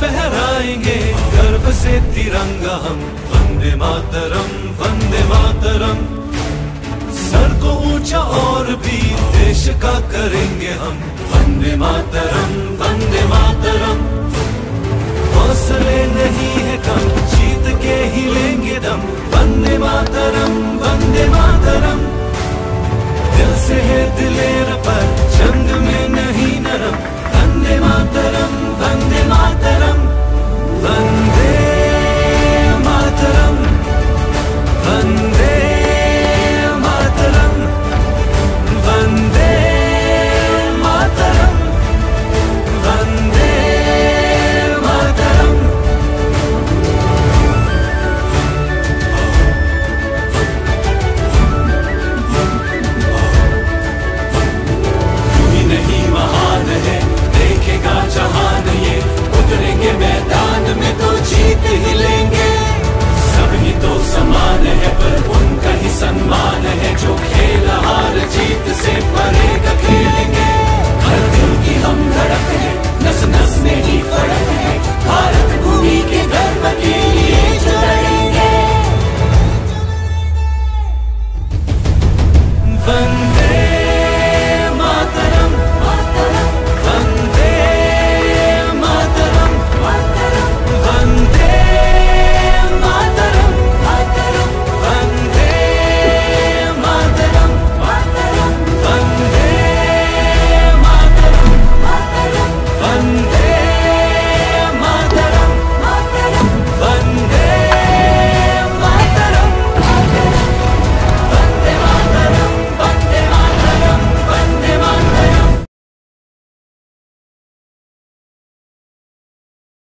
फहराएँगे। गर्व से तिरंगा हम, वंदे मातरम वंदे मातरम। सर को ऊँचा और भी देश का करेंगे हम, वंदे मातरम वंदे मातरम। हौसले नहीं है कम, जीत के ही लेंगे दम, वंदे मातरम वंदे मातरम London.